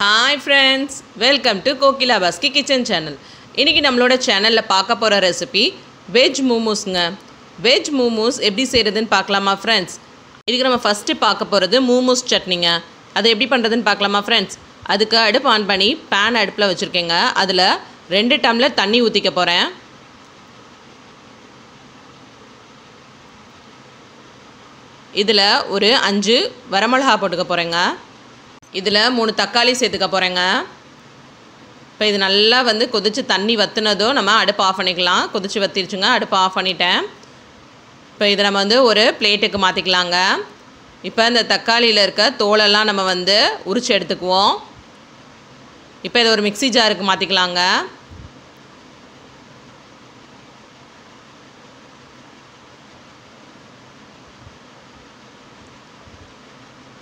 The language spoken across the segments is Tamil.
Hi friends welcome to Kokila Baski kitchen channel இன்றைக்கி நம்மளோட சேனலில் பார்க்க போகிற ரெசிபி வெஜ் மோமோஸ்ங்க வெஜ் மோமோஸ் எப்படி செய்கிறதுன்னு பார்க்கலாமா ஃப்ரெண்ட்ஸ் இதுக்கு நம்ம ஃபஸ்ட்டு பார்க்க போகிறது மோமோஸ் சட்னிங்க. அதை எப்படி பண்ணுறதுன்னு பார்க்கலாமா ஃப்ரெண்ட்ஸ் அதுக்கு அடுப்பு ஆன் பண்ணி பேன் அடுப்பில் வச்சுருக்கேங்க. அதில் ரெண்டு டம்ளர் தண்ணி ஊற்றிக்க போகிறேன் இதில் ஒரு அஞ்சு வரமிளகா போட்டுக்க போகிறேங்க இதில் மூணு தக்காளி சேர்த்துக்க போகிறேங்க இப்போ இது நல்லா வந்து கொதித்து தண்ணி வற்றுனதும் நம்ம அடுப்பு ஆஃப் பண்ணிக்கலாம். கொதித்து வத்திருச்சுங்க அடுப்பு ஆஃப் பண்ணிட்டேன். இப்போ இதை நம்ம வந்து ஒரு பிளேட்டுக்கு மாற்றிக்கலாங்க இப்போ இந்த தக்காளியில் இருக்க தோலெல்லாம் நம்ம வந்து உரிச்சு எடுத்துக்குவோம். இப்போ இதை ஒரு மிக்சி ஜாருக்கு மாற்றிக்கலாங்க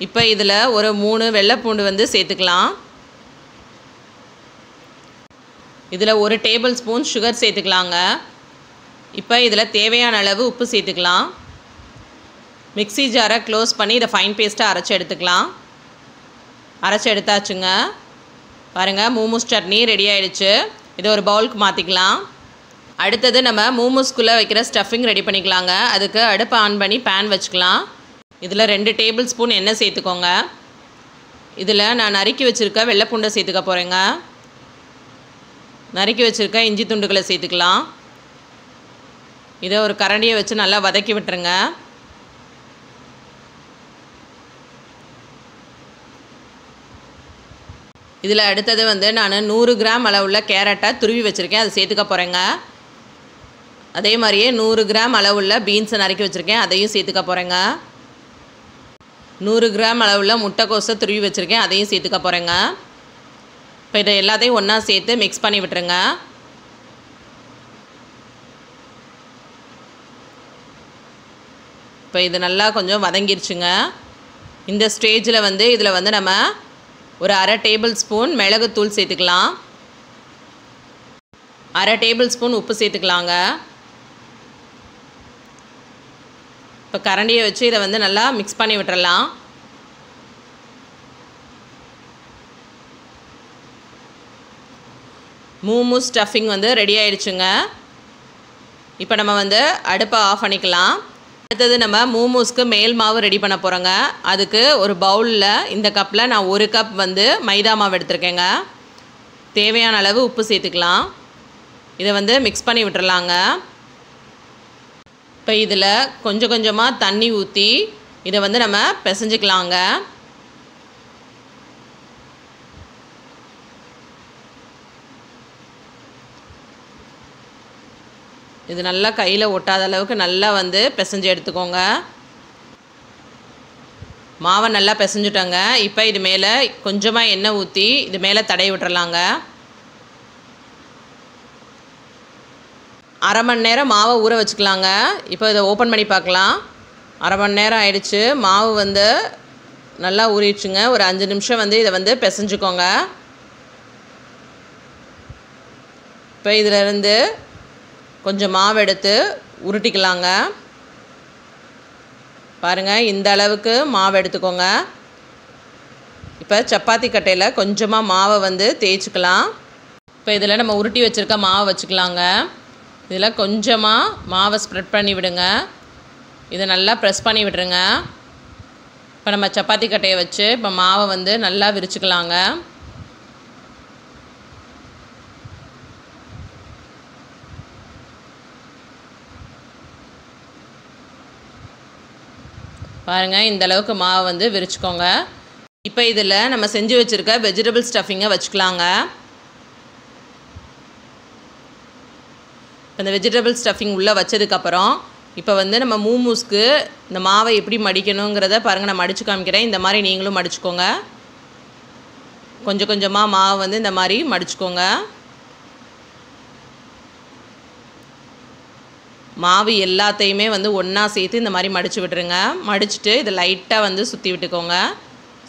இப்போ இதில் ஒரு மூணு வெள்ளைப்பூண்டு வந்து சேர்த்துக்கலாம். இதில் ஒரு டேபிள் ஸ்பூன் சுகர் சேர்த்துக்கலாங்க. இப்போ இதில் தேவையான அளவு உப்பு சேர்த்துக்கலாம். மிக்ஸி ஜாரை க்ளோஸ் பண்ணி இதை ஃபைன் பேஸ்ட்டாக அரைச்சி எடுத்துக்கலாம். அரைச்சி எடுத்தாச்சுங்க. பாருங்கள் மூமூஸ் சட்னி ரெடி ஆகிடுச்சு இதை ஒரு பவுலுக்கு மாற்றிக்கலாம் அடுத்தது நம்ம மூமூஸ்குள்ளே வைக்கிற ஸ்டஃபிங் ரெடி பண்ணிக்கலாங்க. அதுக்கு அடுப்பை ஆன் பண்ணி பேன் வச்சுக்கலாம். இதில் ரெண்டு டேபிள் ஸ்பூன் எண்ணெய் சேர்த்துக்கோங்க. இதில் நான் நறுக்கி வச்சுருக்க வெள்ளைப்பூண்டை சேர்த்துக்க போகிறேங்க நறுக்கி வச்சுருக்க இஞ்சி துண்டுகளை சேர்த்துக்கலாம். இதை ஒரு கரண்டியை வச்சு நல்லா வதக்கி விட்டுருங்க. இதில் அடுத்தது வந்து நான் நூறு கிராம் அளவுள்ள கேரட்டை துருவி வச்சுருக்கேன். அதை சேர்த்துக்க போகிறேங்க அதே மாதிரியே நூறு கிராம் அளவுள்ள பீன்ஸை நறுக்கி வச்சுருக்கேன். அதையும் சேர்த்துக்க போகிறேங்க நூறு கிராம் அளவில் முட்டைக்கோஸை துருவி வச்சுருக்கேன். அதையும் சேர்த்துக்க போகிறேங்க இப்போ இதை எல்லாத்தையும் ஒன்றா சேர்த்து மிக்ஸ் பண்ணி விட்டுருங்க. இப்போ இது நல்லா கொஞ்சம் வதங்கிருச்சுங்க. இந்த ஸ்டேஜில் வந்து இதில் வந்து நம்ம ஒரு அரை டேபிள் ஸ்பூன் மிளகுத்தூள் சேர்த்துக்கலாம். அரை டேபிள் ஸ்பூன் உப்பு சேர்த்துக்கலாங்க. இப்போ கரண்டியை வச்சு இதை வந்து நல்லா மிக்ஸ் பண்ணி விட்டுறலாம். மூமு ஸ்டஃபிங் வந்து ரெடி ஆயிடுச்சுங்க. இப்போ நம்ம வந்து அடுப்பை ஆஃப் பண்ணிக்கலாம். அடுத்தது நம்ம மூமூஸ்க்கு மேல் மாவு ரெடி பண்ண போகிறோங்க அதுக்கு ஒரு பவுலில் இந்த கப்பில் நான் ஒரு கப் வந்து மைதா மாவு எடுத்திருக்கேங்க. தேவையான அளவு உப்பு சேர்த்துக்கலாம். இதை வந்து மிக்ஸ் பண்ணி விட்டுறலாங்க. இப்போ இதில் கொஞ்சம் கொஞ்சமாக தண்ணி ஊற்றி இதை வந்து நம்ம பிசைஞ்சிக்கலாங்க. இது நல்லா கையில் ஒட்டாத அளவுக்கு நல்லா வந்து பிசைஞ்சு எடுத்துக்கோங்க. மாவை நல்லா பிசைஞ்சுட்டோங்க. இப்போ இது மேலே கொஞ்சமாக எண்ணெய் ஊற்றி இது மேலே தடை விட்டுறலாங்க. அரை மணி நேரம் மாவை ஊற வச்சுக்கலாங்க. இப்போ இதை ஓப்பன் பண்ணி பார்க்கலாம். அரை மணி நேரம் ஆயிடுச்சு. மாவு வந்து நல்லா ஊறிடுச்சுங்க. ஒரு அஞ்சு நிமிஷம் வந்து இதை வந்து பிசைஞ்சுக்கோங்க. இப்போ இதிலேருந்து கொஞ்சம் மாவு எடுத்து உருட்டிக்கலாங்க. பாருங்கள் இந்த அளவுக்கு மாவு எடுத்துக்கோங்க. இப்போ சப்பாத்தி கட்டையில் கொஞ்சமாக மாவை வந்து தேய்ச்சிக்கலாம். இப்போ இதில் நம்ம உருட்டி வச்சுருக்க மாவை வச்சுக்கலாங்க. இதில் கொஞ்சமாக மாவை ஸ்ப்ரெட் பண்ணி விடுங்க. இதை நல்லா ப்ரெஸ் பண்ணி விட்டுருங்க. இப்போ நம்ம சப்பாத்தி கட்டையை வச்சு இப்போ மாவை வந்து நல்லா விரிச்சுக்கலாங்க. பாருங்கள் இந்த அளவுக்கு மாவை வந்து விரிச்சுக்கோங்க. இப்போ இதில் நம்ம செஞ்சு வச்சுருக்க வெஜிடபிள் ஸ்டஃபிங்கை வச்சுக்கலாங்க. இந்த வெஜிடபிள் ஸ்டஃபிங் உள்ளே வச்சதுக்கப்புறம் இப்போ வந்து நம்ம மூமூஸ்க்கு இந்த மாவை எப்படி மடிக்கணுங்கிறத பாருங்கள் நான் மடித்து காமிக்கிறேன். இந்த மாதிரி நீங்களும் மடிச்சுக்கோங்க. கொஞ்சம் கொஞ்சமாக மாவு வந்து இந்த மாதிரி மடிச்சுக்கோங்க. மாவு எல்லாத்தையுமே வந்து ஒன்றா சேர்த்து இந்த மாதிரி மடித்து விட்டுருங்க. மடிச்சுட்டு இதை லைட்டாக வந்து சுற்றி விட்டுக்கோங்க.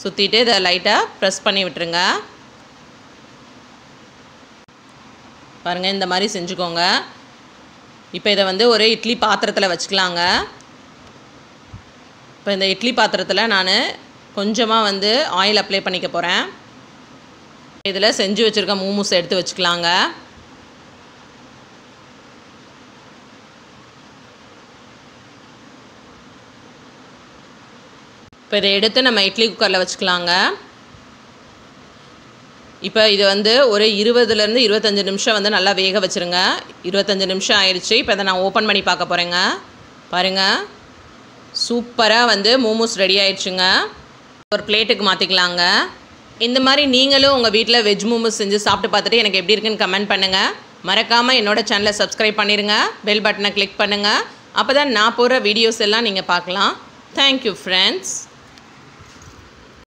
சுற்றிட்டு இதை லைட்டாக ப்ரெஸ் பண்ணி விட்டுருங்க. பாருங்கள் இந்த மாதிரி செஞ்சுக்கோங்க. இப்போ இதை வந்து ஒரு இட்லி பாத்திரத்தில் வச்சுக்கலாங்க. இப்போ இந்த இட்லி பாத்திரத்தில் நான் கொஞ்சமாக வந்து ஆயில் அப்ளை பண்ணிக்க போகிறேன் இதில் செஞ்சு வச்சுருக்க மூமூஸ் எடுத்து வச்சுக்கலாங்க. இப்போ இதை எடுத்து நம்ம இட்லி குக்கரில் வச்சுக்கலாங்க. இப்போ இது வந்து ஒரு இருபதுலேருந்து இருபத்தஞ்சி நிமிஷம் வந்து நல்லா வேக வச்சுருங்க. இருபத்தஞ்சி நிமிஷம் ஆயிடுச்சு. இப்போ இதை நான் ஓப்பன் பண்ணி பார்க்க போகிறேங்க பாருங்கள் சூப்பராக வந்து மோமோஸ் ரெடி ஆயிடுச்சுங்க. ஒரு பிளேட்டுக்கு மாற்றிக்கலாங்க இந்த மாதிரி நீங்களும் உங்கள் வீட்டில் வெஜ் மோமோஸ் செஞ்சு சாப்பிட்டு பார்த்துட்டு எனக்கு எப்படி இருக்குன்னு கமெண்ட் பண்ணுங்கள் மறக்காமல் என்னோடய சேனலை சப்ஸ்கிரைப் பண்ணிடுங்க பெல் பட்டனை கிளிக் பண்ணுங்கள் அப்போ தான் நான் போகிற வீடியோஸ் எல்லாம் நீங்கள் பார்க்கலாம். Thank you friends